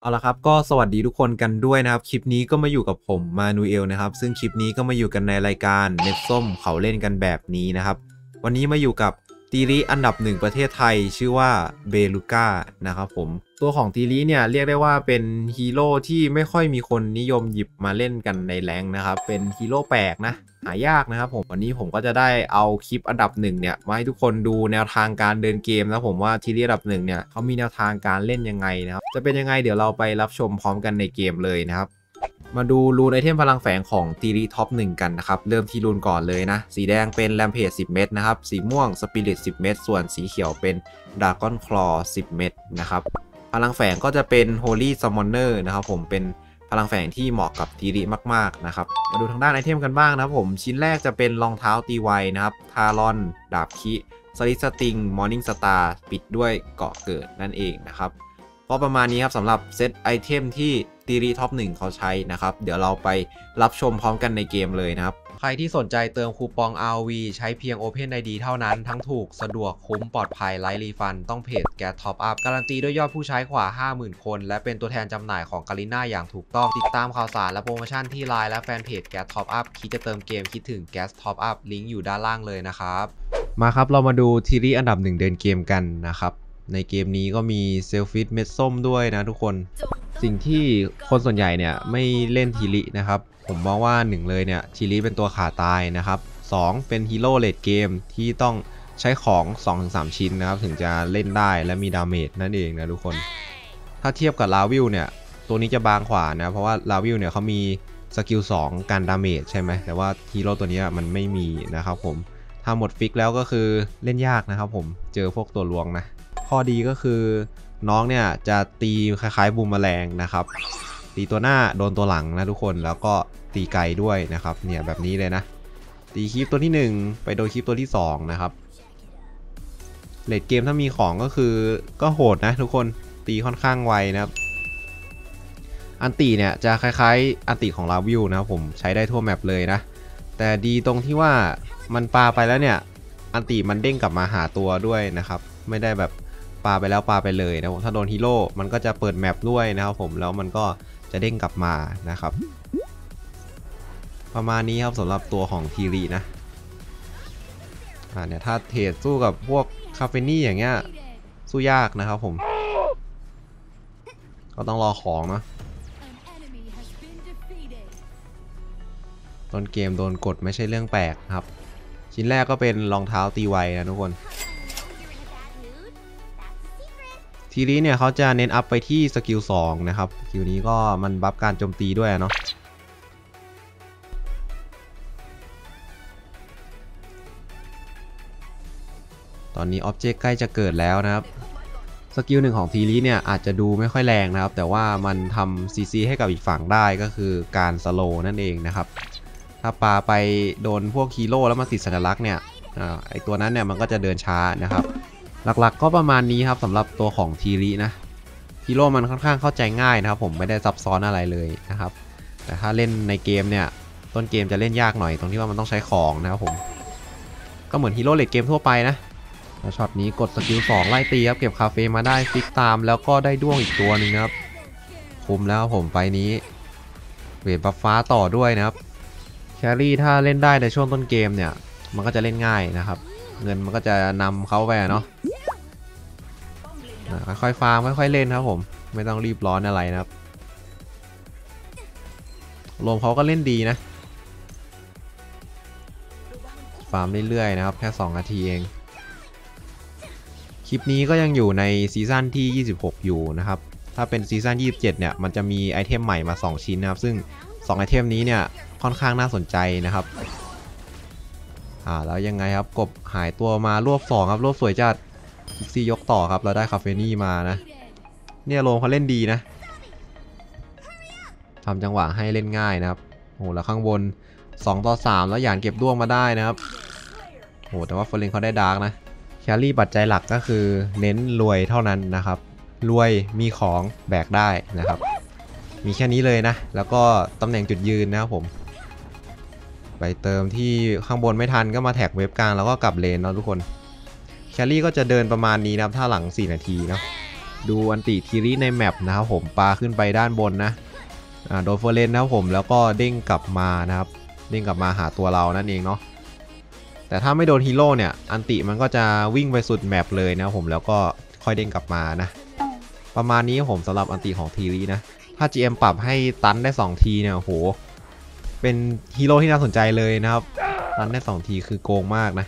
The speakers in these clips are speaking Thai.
เอาละครับก็สวัสดีทุกคนกันด้วยนะครับ คลิปนี้ก็มาอยู่กับผมมานูเอลนะครับ ซึ่งคลิปนี้ก็มาอยู่กันในรายการเน็ตส้มเขาเล่นกันแบบนี้นะครับ วันนี้มาอยู่กับ ตีริอันดับหนึ่งประเทศไทยชื่อว่าเบลูก้านะครับผม ตัวของตีริเนี่ยเรียกได้ว่าเป็นฮีโร่ที่ไม่ค่อยมีคนนิยมหยิบมาเล่นกันในแรงนะครับ เป็นฮีโร่แปลกนะ หายากนะครับผมวันนี้ผมก็จะได้เอาคลิปอันดับหนึ่งเนี่ยมาให้ทุกคนดูแนวทางการเดินเกมนะผมว่าทีรีอันดับหนึ่งเนี่ยเขามีแนวทางการเล่นยังไงนะครับจะเป็นยังไงเดี๋ยวเราไปรับชมพร้อมกันในเกมเลยนะครับ มาดู rune ไอเทมพลังแฝงของตีรี top 1กันนะครับ เริ่มที่ rune ก่อนเลยนะ สีแดงเป็น Rampage 10 เม็ดนะครับ สีม่วงสปิริต10 เม็ดส่วนสีเขียวเป็น Dragon's Claw 10 เม็ดนะครับ พลังแฝงก็จะเป็น Holy Summoner นอร์นะครับผมเป็นพลังแฝงที่เหมาะกับทีริมากๆนะครับ มาดูทางด้านไอเทมกันบ้างนะครับผม ชิ้นแรกจะเป็นรองเท้าตีไวนะครับ ทารอน ดาบคริ Slikk's Sting Morning Star ปิดด้วยเกราะเกิดนั่นเองนะครับ ก็ประมาณนี้ครับสำหรับเซตไอเทมที่ ตีรี top 1เขาใช้นะครับ เดี๋ยวเราไปรับชมพร้อมกันในเกมเลยนะครับ ใครที่สนใจเติมคูปอง RoV ใช้เพียง Open ID เท่านั้นทั้งถูกสะดวกคุ้มปลอดภัยไร้ refund ต้องเพจแกท็อปอัพการันตีด้วยยอดผู้ใช้กว่า 50,000 คน และเป็นตัวแทนจำหน่ายของการีน่าอย่างถูกต้องติดตามข่าวสารและโปรโมชั่นที่ไลน์และแฟนเพจแกท็อปอัพคิดจะเติมเกมคิดถึงแกท็อปอัพลิงก์อยู่ด้านล่างเลยนะครับมาครับเรามาดูทีรีอันดับหนึ่งเดินเกมกันนะครับ ในเกมนี้ก็มีเซฟิสเม็ดส้มด้วยนะทุกคน สิ่งที่คนส่วนใหญ่เนี่ยไม่เล่นทีรินะครับ ผมมองว่าหนึ่งเลยเนี่ยทีริเป็นตัวขาตายนะครับสองเป็นฮีโร่ late game ที่ต้องใช้ของ 2-3 ชิ้นนะครับถึงจะเล่นได้และมี damage นั่นเองนะทุกคน ถ้าเทียบกับลาวิลเนี่ยตัวนี้จะบางกว่านะ เพราะว่าลาวิลเนี่ยเขามี skill 2กัน damage ใช่ไหมแต่ว่าฮีโร่ตัวนี้มันไม่มีนะครับผมถ้าหมดฟิกแล้วก็คือเล่นยากนะครับผมเจอพวกตัวลวงนะ ข้อดีก็คือน้องเนี่ยจะตีคล้ายๆบูมแมลงนะครับ ตีตัวหน้าโดนตัวหลังนะทุกคนแล้วก็ตีไกลด้วยนะครับ เนี่ยแบบนี้เลยนะ ตีคลิปตัวที่ 1 ไปโดนคลิปตัวที่ 2 นะครับเลดเกมถ้ามีของก็คือก็โหดนะทุกคนตีค่อนข้างไวนะครับ อันตีเนี่ยจะคล้ายๆ อันตีของลาวิวนะครับผมใช้ได้ทั่วแมปเลยนะ แต่ดีตรงที่ว่ามันปาไปแล้วเนี่ย อันตีมันเด้งกลับมาหาตัวด้วยนะครับ ไม่ได้แบบ ปาไปแล้วปาไปเลยนะผมถ้าโดนฮีโร่มันก็จะเปิดแมปด้วยนะครับผมแล้วมันก็จะเด้งกลับมานะครับ ประมาณนี้ครับสำหรับตัวของทีรีนะอ่าเนี่ยถ้าเทรดสู้กับพวกคาเฟนี่อย่างเงี้ยสู้ยากนะครับผมก็ต้องรอของเนาะต้นเกมโดนกดไม่ใช่เรื่องแปลกครับ ชิ้นแรกก็เป็นรองเท้าตีไวนะทุกคน ทีนี้เนี่ยเขาจะเน้นอัพไปที่ skill 2นะครับ skill นี้ก็มัน buff การโจมตีด้วยเนาะตอนนี้ object ใกล้จะเกิดแล้วนะครับ skill หนึ่งของทีรีเนี่ยอาจจะดูไม่ค่อยแรงนะครับ แต่ว่ามันทำซีซีให้กับอีกฝั่งได้ก็คือการ slow นั่นเองนะครับ ถ้าปาไปโดนพวกฮีโร่แล้วมาติดสัญลักษณ์เนี่ยอไอตัวนั้นเนี่ยมันก็จะเดินช้านะครับ หลักๆ ก็ประมาณนี้ครับสำหรับตัวของทีรีนะฮีโร่มันค่อนข้างเข้าใจง่ายนะครับผมไม่ได้ซับซ้อนอะไรเลยนะครับ แต่ถ้าเล่นในเกมเนี่ยต้นเกมจะเล่นยากหน่อยตรงที่ว่ามันต้องใช้ของนะครับผมก็เหมือนฮีโร่ late game ทั่วไปนะช็อตนี้กด skill 2ไล่ตีครับเก็บคาเฟนี่มาได้ flick ตาม แล้วก็ได้ด้วงอีกตัวหนึ่งนะครับคุมแล้วผมไฟนี้เวทบัฟฟ้าต่อด้วยนะครับแครี่ถ้าเล่นได้ในช่วงต้นเกมเนี่ยมันก็จะเล่นง่ายนะครับ เงินมันก็จะนำเขาไปเนาะค่อยๆฟาร์มค่อยๆเล่นครับผม ไม่ต้องรีบร้อนอะไรนะครับรวมเขาก็เล่นดีนะ ฟาร์มเรื่อยๆนะครับ แค่ 2 นาทีเอง คลิปนี้ก็ยังอยู่ในซีซั่นที่ 26 อยู่นะครับ ถ้าเป็นซีซั่น27 เนี่ย มันจะมีไอเทมใหม่มา 2 ชิ้นนะครับ ซึ่ง 2 ไอเทมนี้เนี่ย ค่อนข้างน่าสนใจนะครับ อ่าแล้วยังไงครับกบหายตัวมารวบ2ครับรวบสวยจัดฮิกซี่ยกต่อครับเราได้คาเฟนี่มานะ เนี่ย roam เขาเล่นดีนะทำจังหวะให้เล่นง่ายนะครับโอ้แล้วข้างบน 2 ต่อ 3 แล้วหยานเก็บด้วงมาได้นะครับโอ้แต่ว่าเฟรนเขาได้ dark นะ carry ปัจจัยหลักก็คือเน้นรวยเท่านั้นนะครับ รวยมีของแบกได้นะครับ มีแค่นี้เลยนะ แล้วก็ตำแหน่งจุดยืนนะครับผม ไปเติมที่ข้างบนไม่ทันก็มาแท็ก wave กลางแล้วก็กลับเลนเนาะทุกคน carry ก็จะเดินประมาณนี้นะครับถ้าหลัง 4 นาทีนะดู ulti ทีริใน map นะครับผมปาขึ้นไปด้านบนนะอ่าโดนเฟอร์เรนนะครับผมแล้วก็เด้งกลับมานะครับเด้งกลับมาหาตัวเรานั่นเองเนาะแต่ถ้าไม่โดนฮีโร่เนี่ย ulti มันก็จะวิ่งไปสุด map เลยนะครับผมแล้วก็ค่อยเด้งกลับมานะประมาณนี้ผมสำหรับ ulti ของทีรินะถ้า GM ปรับให้ stun ได้ 2 ทีเนี่ยโห เป็นฮีโร่ที่น่าสนใจเลยนะครับ stun ได้2ทีคือโกงมากนะ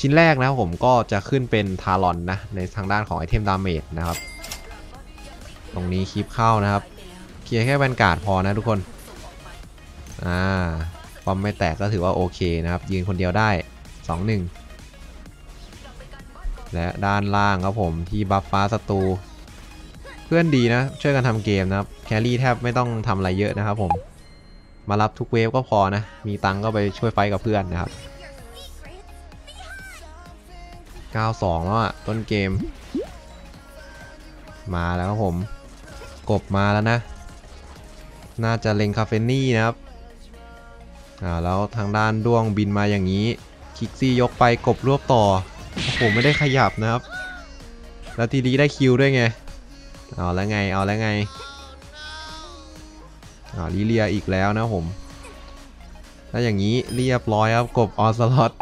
ชิ้นแรกนะครับผมก็จะขึ้นเป็นทารอนนะ ในทางด้านของไอเทม damage นะครับ ตรงนี้คริเข้านะครับ เคลียร์แค่แวนการ์ดพอนะทุกคน อ่าความไม่แตกก็ถือว่าโอเคนะครับ ยืนคนเดียวได้ 2-1 และด้านล่างครับผมที่บัฟฟ้าศัตรูเพื่อนดีนะ ช่วยกันทำเกมนะครับ แครี่แทบไม่ต้องทำอะไรเยอะนะครับผม มารับทุกเวฟก็พอนะ มีตังก็ไปช่วยไฟกับเพื่อนนะครับ 92 แล้วอะต้นเกม มาแล้วครับผม กบมาแล้วนะ น่าจะเลงคาเฟนี่นะครับ อ่าแล้วทางด้านด้วงบินมาอย่างนี้ คิกซี่ยกไปกบรวบต่อ โอ้โหไม่ได้ขยับนะครับ แล้วทีนี้ได้คิวด้วยไง เอาแล้วไง เอาแล้วไง อ่าลิเลียอีกแล้วนะผมถ้าอย่างนี้เรียบร้อยครับกบออสลอต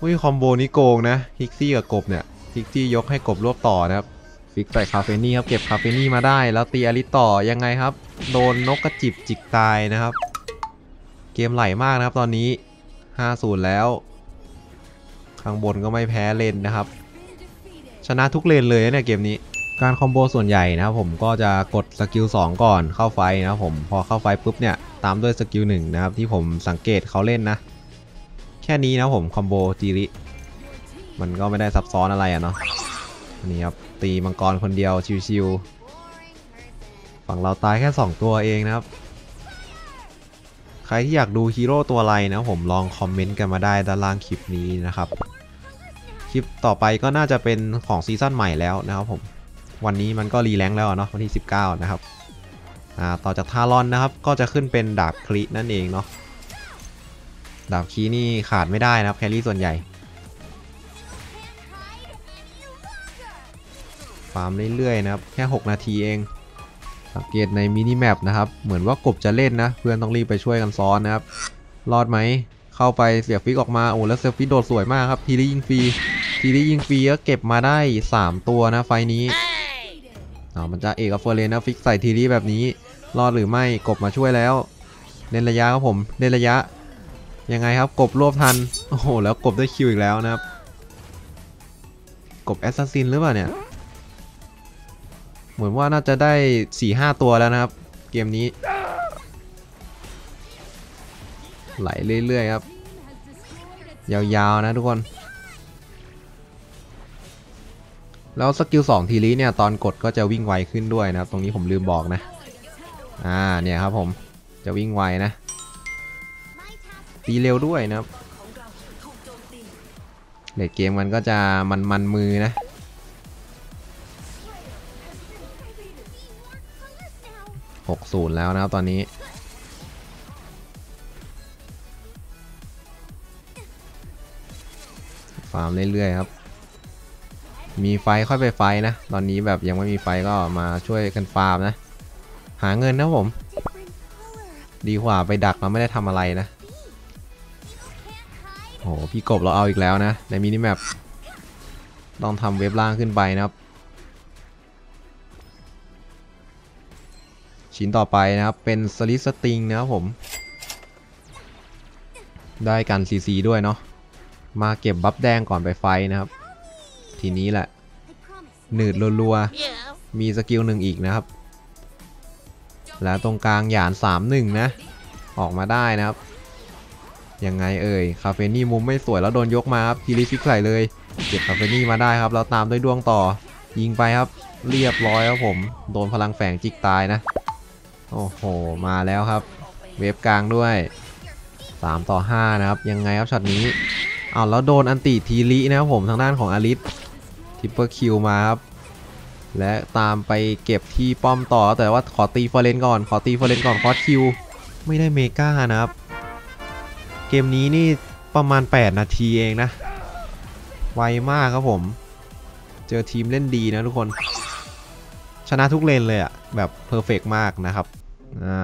อุ้ย combo นี้โกงนะฮิกซี่กับกบเนี่ยฮิกซี่ยกให้กบรวบต่อนะครับ flick ใส่คาเฟนี่ครับเก็บคาเฟนี่มาได้ แล้วตีอลิต่อยังไงครับ โดนนกกระจิบจิกตายนะครับ เกมไหลมากนะครับตอนนี้5-0แล้ว ข้างบนก็ไม่แพ้เลนนะครับ ชนะทุกเลนเลยเนี่ยเกมนี้ การ combo ส่วนใหญ่นะครับผมก็จะกด skill 2ก่อนเข้า fight นะครับผมพอเข้า fight ปุ๊บเนี่ยตามด้วย skill 1นะครับที่ผมสังเกตเขาเล่นนะ แค่นี้นะผม combo ทีรี มันก็ไม่ได้ซับซ้อนอะไรอะเนาะนี่ครับตีมังกรคนเดียวชิวๆฝั่งเราตายแค่ 2 ตัวเองนะครับ ใครที่อยากดูฮีโร่ตัวอะไรนะผมลองคอมเมนต์กันมาได้ด้านล่างคลิปนี้นะครับ คลิปต่อไปก็น่าจะเป็นของซีซั่นใหม่แล้วนะครับผม วันนี้มันก็ re-rank แล้วเนาะวันที่ 19 นะครับอ่าต่อจากทารอนนะครับ ก็จะขึ้นเป็นดาบ crit นั่นเองเนาะดาบคีนี่ขาดไม่ได้นะครับ carry ส่วนใหญ่ฟาร์มเรื่อยๆนะครับ แค่ 6 นาทีเองสังเกตใน minimap นะครับ เหมือนว่ากบจะเล่นนะ เพื่อนต้องรีบไปช่วยกันซ้อนนะครับ รอดไหม เข้าไปเสีย flick ออกมา โอ้แล้ว save flick โดดสวยมากครับ ทีรียิงฟรี ทีรียิงฟรีก็เก็บมาได้ 3 ตัวนะ fight นี้ อ๋อมันจะแลกกับฟอร์เรนนะ flick ใส่ทีรีแบบนี้ รอดหรือไม่กบมาช่วยแล้ว เล่นระยะครับผมเล่นระยะ ยังไงครับกบรวบทัน โอ้โห แล้วกบได้ kill อีกแล้วนะครับ กบ assassin หรือเปล่าเนี่ย เหมือนว่าน่าจะได้4-5ตัวแล้วนะครับ เกมนี้ ไหลเรื่อยๆครับ ยาวๆนะทุกคน แล้ว skill 2ทีรีเนี่ยตอนกดก็จะวิ่งไวขึ้นด้วยนะครับ ตรงนี้ผมลืมบอกนะ อ่าเนี่ยครับผมจะวิ่งไวนะ ตีเร็วด้วยนะครับ late game มันก็จะมันมันมือนะ6-0แล้วนะครับตอนนี้ ฟาร์มเรื่อยๆครับ มีไฟค่อยไปไฟนะ ตอนนี้แบบยังไม่มี fight ก็มาช่วยกันฟาร์มนะ หาเงินนะผม ดีกว่าไปดักเราไม่ได้ทำอะไรนะโอ้โหพี่กบเราเอาอีกแล้วนะ ใน minimap ต้องทำ wave ล่างขึ้นไปนะครับ ชิ้นต่อไปนะครับ เป็น Slikk's Sting นะครับผม ได้กันซีซีด้วยเนาะมาเก็บ buff แดงก่อนไป fight นะครับ ทีนี้แหละ หนืดรัวๆ มี skill หนึ่งอีกนะครับ แล้วตรงกลางหยาน3-1 นะ ออกมาได้นะครับ ยังไงเอ่ย คาเฟนี่มุมไม่สวยแล้วโดนยกมาครับทีรี flick ใส่เลย เก็บคาเฟนี่มาได้ครับ แล้วตามด้วยดวงต่อ ยิงไปครับ เรียบร้อยครับผม โดนพลังแฝงจิกตายนะ โอ้โห มาแล้วครับ wave กลางด้วย 3 ต่อ 5 นะครับ ยังไงครับช็อตนี้อ้าวแล้วโดน ulti ทีรีนะครับผมทางด้านของอลิส triple kill มาครับ และตามไปเก็บที่ป้อมต่อแต่ว่าขอตีฟอร์เรนก่อน ขอตีฟอร์เรนก่อนคอสคิวไม่ได้เมกานะครับ เกมนี้นี่ประมาณ 8 นาทีเองนะ ไวมากครับผม เจอทีมเล่นดีนะทุกคน ชนะทุกเลนเลยอะแบบ perfect มากนะครับ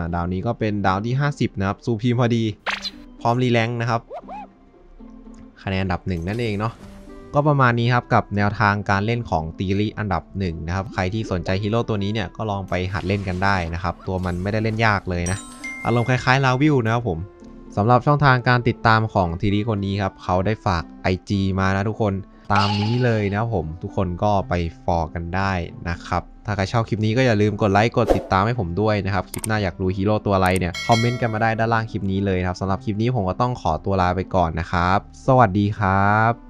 าดาวนี้ก็เป็นดาวที่ 50 นะครับ supreme พอดี พร้อม re-rank นะครับ คะแนนอันดับหนึ่งนั่นเองเนาะ ก็ประมาณนี้ครับกับแนวทางการเล่นของทีรีอันดับหนึ่งนะครับใครที่สนใจฮีโร่ตัวนี้เนี่ยก็ลองไปหัดเล่นกันได้นะครับตัวมันไม่ได้เล่นยากเลยนะอารมณ์คล้ายๆลาวิวนะครับผมสำหรับช่องทางการติดตามของทีรีคนนี้ครับเขาได้ฝาก IG มานะทุกคนตามนี้เลยนะครับผมทุกคนก็ไปฟอลกันได้นะครับถ้าใครชอบคลิปนี้ก็อย่าลืมกดไลค์กดติดตามให้ผมด้วยนะครับคลิปหน้าอยากรู้ฮีโร่ตัวอะไรเนี่ยคอมเมนต์กันมาได้ด้านล่างคลิปนี้เลยครับสำหรับคลิปนี้ผมก็ต้องขอตัวลาไปก่อนนะครับ สวัสดีครับ